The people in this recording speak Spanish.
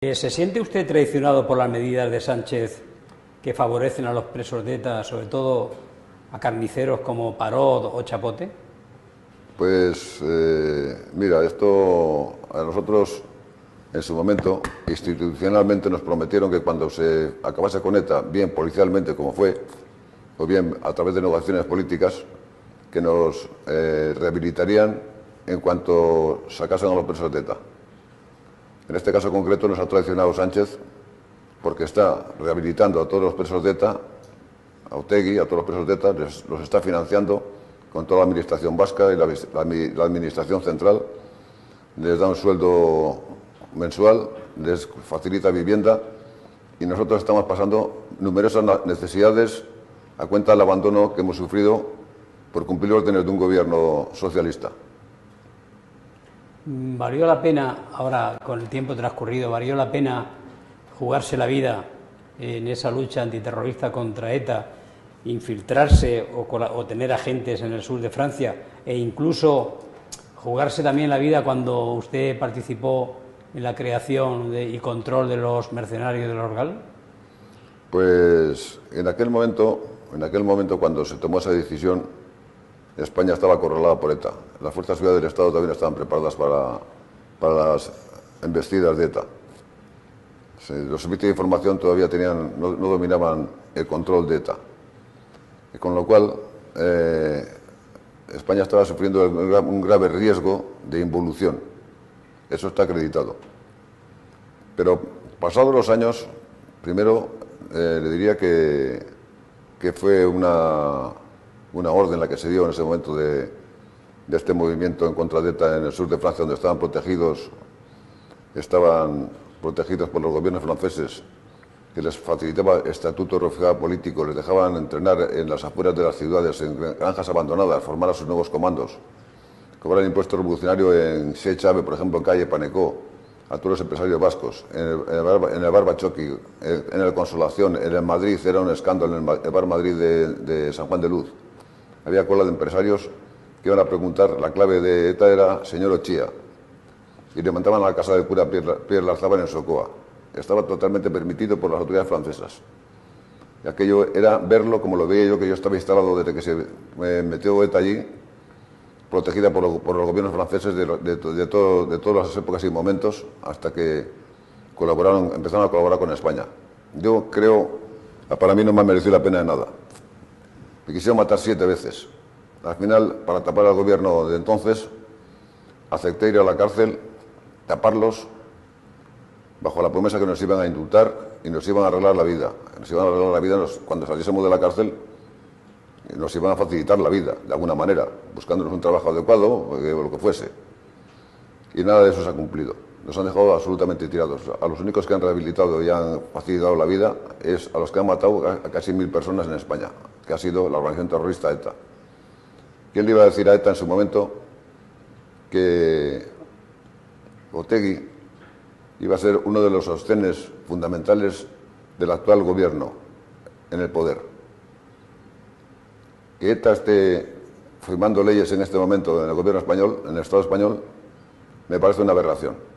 Eh, ¿Se siente usted traicionado por las medidas de Sánchez que favorecen a los presos de ETA, sobre todo a carniceros como Parot o Chapote? Pues eh, mira, esto a nosotros en su momento institucionalmente nos prometieron que cuando se acabase con ETA, bien policialmente como fue, o bien a través de negociaciones políticas, que nos eh, rehabilitarían en cuanto sacasen a los presos de ETA. En este caso concreto nos ha traicionado Sánchez porque está rehabilitando a todos los presos de ETA, a Otegui, a todos los presos de ETA, los está financiando con toda la administración vasca y la, la administración central, les da un sueldo mensual, les facilita vivienda y nosotros estamos pasando numerosas necesidades a cuenta del abandono que hemos sufrido por cumplir órdenes de un gobierno socialista. ¿Valió la pena, ahora con el tiempo transcurrido, valió la pena jugarse la vida en esa lucha antiterrorista contra ETA, infiltrarse o, tener agentes en el sur de Francia e incluso jugarse también la vida cuando usted participó en la creación y control de los mercenarios del Orgal? Pues en aquel momento, en aquel momento cuando se tomó esa decisión, España estaba acorralada por ETA. Las fuerzas ciudadanas del Estado también estaban preparadas para, para las embestidas de ETA. Los servicios de información todavía no, dominaban el control de ETA. Y con lo cual, eh, España estaba sufriendo un grave riesgo de involución. Eso está acreditado. Pero pasados los años, primero eh, le diría que, que fue una, una orden la que se dio en ese momento de, este movimiento en contra de ETA en el sur de Francia, donde estaban protegidos, estaban protegidos por los gobiernos franceses, que les facilitaba estatuto de refugiado político, les dejaban entrenar en las afueras de las ciudades, en granjas abandonadas, formar a sus nuevos comandos, cobrar impuesto revolucionario en Chave, por ejemplo, en calle Panecó, a todos los empresarios vascos, en el, en el, bar Bachoqui, en el Consolación, en el Madrid, era un escándalo en el bar Madrid de San Juan de Luz. Había cola de empresarios que iban a preguntar, la clave de ETA era señor Ochía, y le mandaban a la casa del cura Pierre Larzaban en Socoa. Estaba totalmente permitido por las autoridades francesas. Y aquello era verlo como lo veía yo, que yo estaba instalado desde que se metió ETA allí, protegida por, los gobiernos franceses de, todas las épocas y momentos, hasta que empezaron a colaborar con España. Yo creo, para mí no me ha merecido la pena de nada. Me quisieron matar siete veces. Al final, para tapar al gobierno de entonces, acepté ir a la cárcel, taparlos, bajo la promesa que nos iban a indultar y nos iban a arreglar la vida. Nos iban a arreglar la vida cuando saliésemos de la cárcel, nos iban a facilitar la vida, de alguna manera, buscándonos un trabajo adecuado o lo que fuese. Y nada de eso se ha cumplido. Nos han dejado absolutamente tirados. A los únicos que han rehabilitado y han facilitado la vida es a los que han matado a casi mil personas en España, que ha sido la organización terrorista ETA. ¿Quién le iba a decir a ETA en su momento que Otegui iba a ser uno de los sostenes fundamentales del actual gobierno en el poder? Que ETA esté firmando leyes en este momento en el gobierno español, en el Estado español, me parece una aberración.